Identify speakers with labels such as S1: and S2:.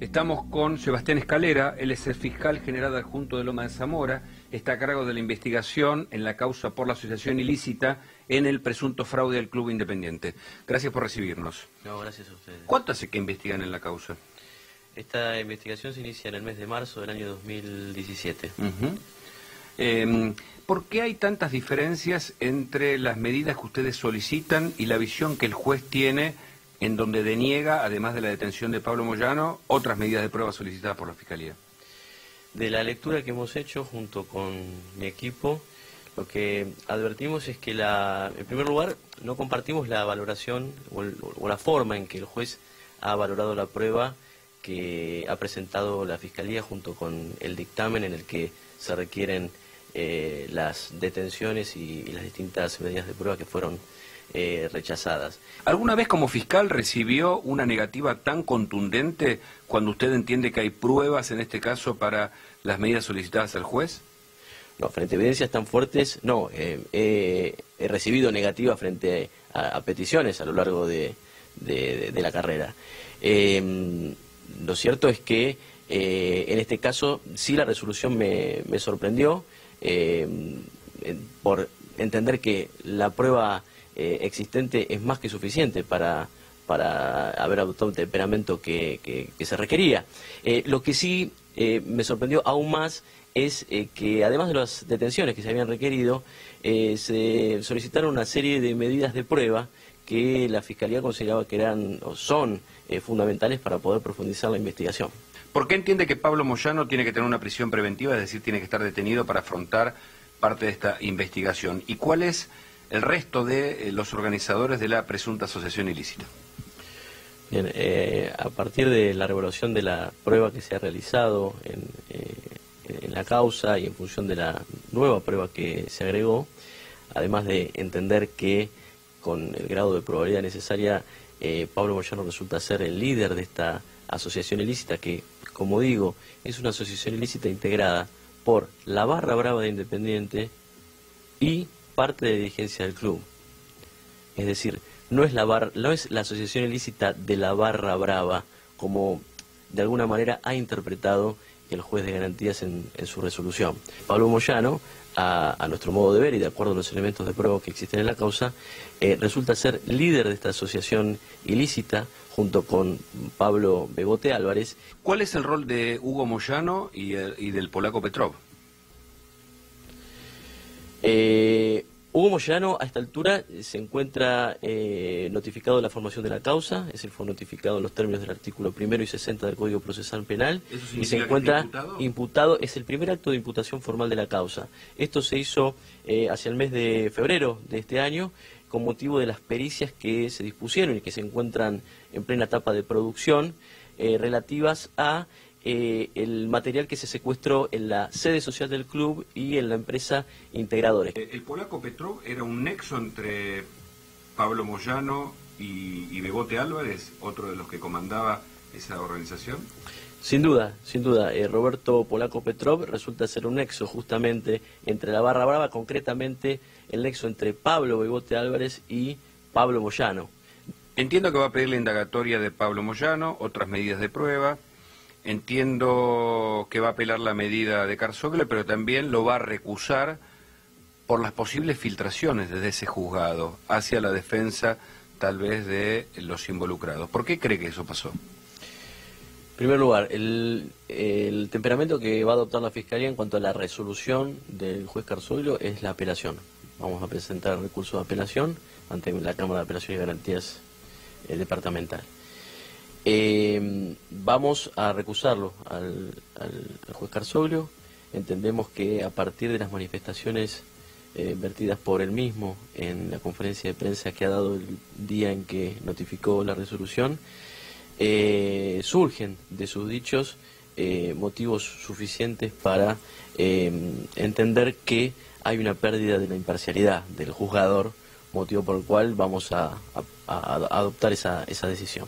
S1: Estamos con Sebastián Escalera, él es el fiscal general adjunto de Loma de Zamora, está a cargo de la investigación en la causa por la asociación ilícita en el presunto fraude del Club Independiente. Gracias por recibirnos.
S2: No, gracias a ustedes.
S1: ¿Cuánto hace que investigan en la causa?
S2: Esta investigación se inicia en el mes de marzo del año 2017.
S1: Em, ¿Por qué hay tantas diferencias entre las medidas que ustedes solicitan y la visión que el juez tiene en donde deniega, además de la detención de Pablo Moyano, otras medidas de prueba solicitadas por la Fiscalía.
S2: De la lectura que hemos hecho junto con mi equipo, lo que advertimos es que, la, en primer lugar, no compartimos la valoración o, la forma en que el juez ha valorado la prueba que ha presentado la Fiscalía junto con el dictamen en el que se requieren eh, las detenciones y, y, las distintas medidas de prueba que fueron eh, rechazadas.
S1: ¿Alguna vez como fiscal recibió una negativa tan contundente cuando usted entiende que hay pruebas, en este caso, para las medidas solicitadas al juez?
S2: No, frente a evidencias tan fuertes, no. Eh, he recibido negativas frente a, peticiones a lo largo de, la carrera. Em, lo cierto es que eh, en este caso sí la resolución me, me sorprendió por entender que la prueba eh, existente es más que suficiente para, para haber adoptado un temperamento que, se requería. Eh, lo que sí eh, me sorprendió aún más es que además de las detenciones que se habían requerido, se solicitaron una serie de medidas de prueba que la Fiscalía consideraba que eran o son fundamentales para poder profundizar la investigación.
S1: ¿Por qué entiende que Pablo Moyano tiene que tener una prisión preventiva, es decir, tiene que estar detenido para afrontar parte de esta investigación? ¿Y cuál es el resto de eh, los organizadores de la presunta asociación ilícita.
S2: Bien, eh, a partir de la revolución de la prueba que se ha realizado eh, en, la causa y en función de la nueva prueba que se agregó, además de entender que con el grado de probabilidad necesaria, Pablo Moyano resulta ser el líder de esta asociación ilícita, que, como digo, es una asociación ilícita integrada por la barra brava de Independiente y parte de dirigencia del club. Es decir, no es la, no es la asociación ilícita de la barra brava, como de alguna manera ha interpretado el juez de garantías en, su resolución. Pablo Moyano, a, nuestro modo de ver y de acuerdo a los elementos de prueba que existen en la causa, eh, resulta ser líder de esta asociación ilícita junto con Pablo Begote Álvarez.
S1: ¿Cuál es el rol de Hugo Moyano y, y del polaco Petrov?
S2: Eh, Hugo Moyano a esta altura se encuentra eh, notificado de la formación de la causa, es decir, fue notificado en los términos del artículo primero y 60 del Código Procesal Penal y se encuentra imputado? es el primer acto de imputación formal de la causa. Esto se hizo eh, hacia el mes de febrero de este año con motivo de las pericias que se dispusieron y que se encuentran en plena etapa de producción eh, relativas a eh, el material que se secuestró en la sede social del club y en la empresa Integradores.
S1: Eh, ¿El polaco Petrov era un nexo entre Pablo Moyano y, Bebote Álvarez, otro de los que comandaba esa organización?
S2: Sin duda, sin duda. Eh, Roberto Polaco Petrov resulta ser un nexo justamente entre la Barra Brava, concretamente el nexo entre Pablo Bebote Álvarez y Pablo Moyano.
S1: Entiendo que va a pedir la indagatoria de Pablo Moyano, otras medidas de prueba, Entiendo que va a apelar la medida de Carzogle, pero también lo va a recusar por las posibles filtraciones desde ese juzgado hacia la defensa tal vez de los involucrados. ¿Por qué cree que eso pasó?
S2: En primer lugar, el, temperamento que va a adoptar la Fiscalía en cuanto a la resolución del juez Carzoglio es la apelación. Vamos a presentar recurso de apelación ante la Cámara de Apelación y Garantías eh, Departamental. Eh, vamos a recusarlo al, juez Carzoglio. Entendemos que a partir de las manifestaciones eh, vertidas por él mismo en la conferencia de prensa que ha dado el día en que notificó la resolución, eh, surgen de sus dichos eh, motivos suficientes para entender que hay una pérdida de la imparcialidad del juzgador, motivo por el cual vamos a, adoptar esa decisión.